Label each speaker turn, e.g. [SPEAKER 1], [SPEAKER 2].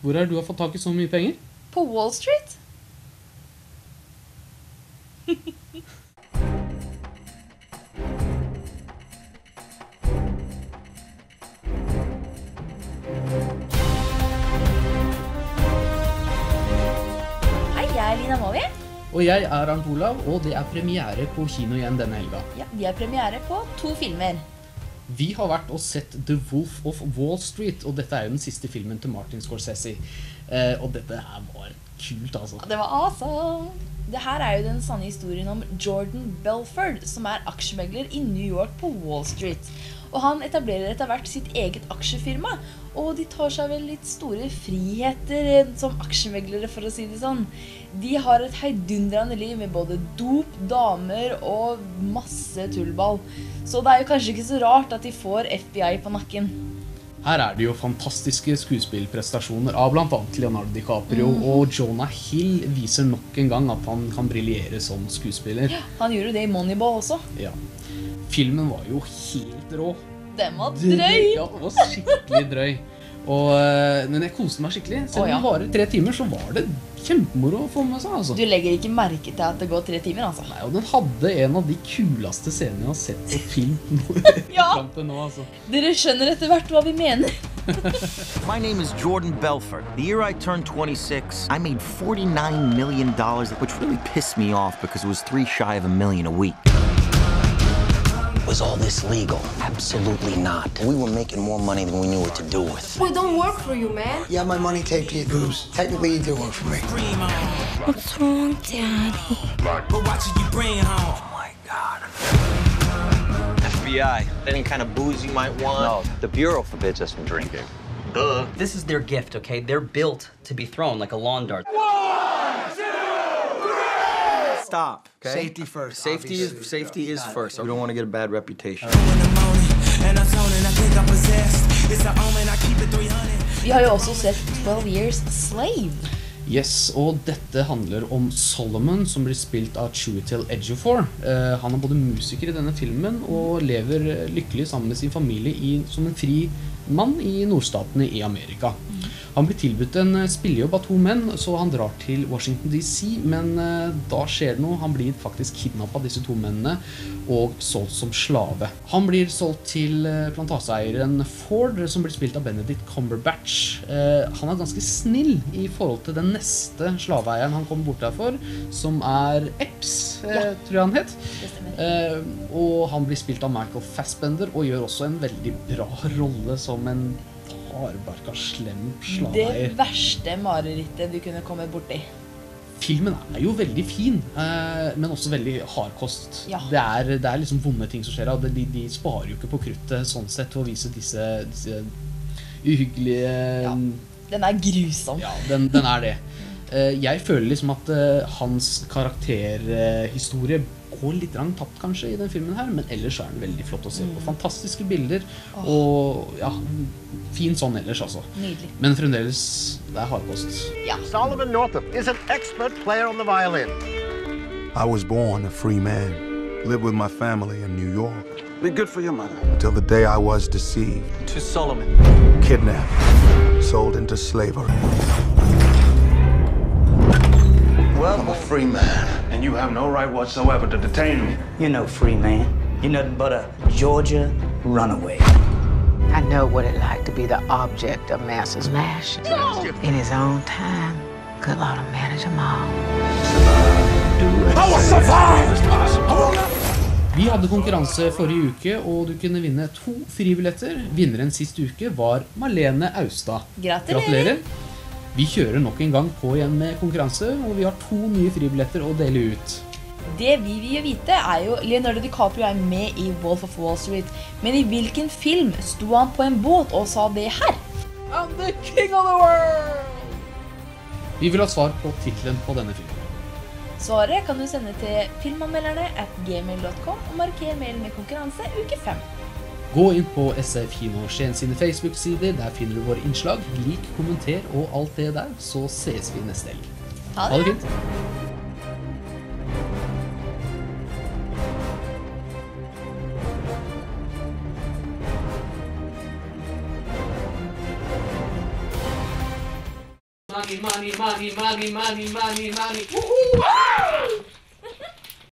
[SPEAKER 1] Hvor er det du har fått tak i så mye penger?
[SPEAKER 2] På Wall Street? Hei, jeg er Lina Molly.
[SPEAKER 1] Og jeg er Arnt Olav, og det er premiere på kino igjen denne helga.
[SPEAKER 2] Ja, vi har premiere på to filmer.
[SPEAKER 1] Vi har vært og sett The Wolf of Wall Street, og dette er jo den siste filmen til Martin Scorsese. Eh, og dette her var kult, altså.
[SPEAKER 2] Det var awesome! Det her er jo den sanne historien om Jordan Belford, som er aksjemegler i New York på Wall Street. Og han etablerer etter hvert sitt eget aksjefirma, og de tar seg vel litt store friheter eh, som aksjemeglere, for å si det sånn. De har et heidundrende liv med både dop, damer og masse tullball. Så det er jo kanskje ikke så rart at de får FBI på nakken.
[SPEAKER 1] Her er det jo fantastiske skuespillprestasjoner av bl.a. Leonardo DiCaprio. Og Jonah Hill viser nok en gang at han kan briljere som skuespiller.
[SPEAKER 2] Ja, Han gjorde det i Moneyball også.
[SPEAKER 1] Ja. Filmen var jo helt rå.
[SPEAKER 2] Den var drøy!
[SPEAKER 1] Ja, det var skikkelig drøy. Og, eh, men jeg koste meg skikkelig. Selv om det varer tre timer, så var det kjempemoro å få med seg. altså.
[SPEAKER 2] Du legger ikke merke til at det går tre timer, altså.
[SPEAKER 1] Nei, og den hadde en av de kuleste scenene jeg har sett på film
[SPEAKER 2] Ja.
[SPEAKER 1] nå. altså.
[SPEAKER 2] Dere skjønner etter hvert hva vi mener.
[SPEAKER 3] My name is Jordan Belfort. The year I turned 26, I made $49 million, which really pissed me off because it was three shy of a million a week.
[SPEAKER 4] Was all this legal? Absolutely not. We were making more money than we knew what to do with.
[SPEAKER 5] We don't work for you, man.
[SPEAKER 6] You have my money taped to your boobs. Technically, you do work for me.
[SPEAKER 5] What's wrong, Daddy? But watching you bring home.
[SPEAKER 4] Oh my God. FBI. Any kind of booze you might want?
[SPEAKER 7] No, the Bureau forbids us from drinking.
[SPEAKER 4] Duh.
[SPEAKER 7] This is their gift, okay? They're built to be thrown like a lawn dart. One, two, three!
[SPEAKER 3] Stop. Okay?
[SPEAKER 6] Safety first,
[SPEAKER 3] Safety is safety is first. We don't want to get a bad reputation.
[SPEAKER 2] Vi har jo også sett 12 Years Slave.
[SPEAKER 1] Yes, og dette handler om Solomon, som blir spilt av Chiwetel Ejiofor. Uh, han er både musiker i denne filmen og lever eh, lykkelig sammen med sin familie i, som en fri mann i nordstatene i Amerika. Han blir tilbudt en eh, spillejobb av to menn, så han drar til Washington DC. Men eh, da skjer det noe. Han blir faktisk kidnappa av disse to mennene og solgt som slave. Han blir solgt til eh, plantasjeeieren Ford, som blir spilt av Benedict Cumberbatch. Han er ganske snill i forhold til den neste slaveeieren han kommer bort der for, som er Epps, ja. tror jeg han het. Og han blir spilt av Michael Fassbender og gjør også en veldig bra rolle som en hardbarka, slem
[SPEAKER 2] Det verste marerittet du kunne komme borti.
[SPEAKER 1] Filmen er jo veldig fin, eh, men også veldig hardkost.
[SPEAKER 2] Ja.
[SPEAKER 1] Det, er, det er liksom vonde ting som skjer, og de, de sparer jo ikke på kruttet sånn sett til å vise disse, disse uhyggelige
[SPEAKER 2] Ja. Den er grusom.
[SPEAKER 1] Ja, den, den er det. Eh, jeg føler liksom at eh, hans karakterhistorie går litt tapt kanskje i den filmen her, men ellers er den veldig flott å se
[SPEAKER 2] Mm.
[SPEAKER 1] på. Fantastiske bilder, og ja, fin sånn ellers, altså.
[SPEAKER 2] Nydelig.
[SPEAKER 1] Men fremdeles, det er hardkost.
[SPEAKER 2] Ja.
[SPEAKER 8] Solomon Northup is an expert player on the violin.
[SPEAKER 9] I was born a free man, lived with my family in New York
[SPEAKER 8] Be good for your mother.
[SPEAKER 9] until the day I was deceived,
[SPEAKER 4] To Solomon.
[SPEAKER 9] kidnapped, sold into slavery.
[SPEAKER 8] I'm a free man, and you have no right whatsoever to detain me.
[SPEAKER 10] You're no free man. You're nothing but a Georgia runaway.
[SPEAKER 11] I know what it's like to be the object of master's lash. In his own time, good Lord will manage them all.
[SPEAKER 8] I will survive!
[SPEAKER 1] Vi hadde konkurranse forrige uke, og du kunne vinne to fribilletter. Vinneren sist uke var Malene Austad.
[SPEAKER 2] Gratulerer.
[SPEAKER 1] Vi kjører nok en gang på igjen med konkurranse, og vi har to nye fribilletter å dele ut.
[SPEAKER 2] Det vi vil vite, er jo Leonardo DiCaprio er med i Wolf of Wall Street. Men i hvilken film sto han på en båt og sa det her? I'm the king of the world!
[SPEAKER 1] Vi vil ha svar på tittelen på denne filmen.
[SPEAKER 2] Svaret kan du sende til filmanmelderne at gmail.com og marker mail med konkurranse uke 5.
[SPEAKER 1] Gå inn på SF Kino Skien sine Facebook-sider. Der finner du våre innslag. Lik, kommenter og alt det der, så ses vi neste helg.
[SPEAKER 2] Ha
[SPEAKER 1] Ha
[SPEAKER 2] det!
[SPEAKER 1] fint. money, money, money, money, money, money, money. Woohoo!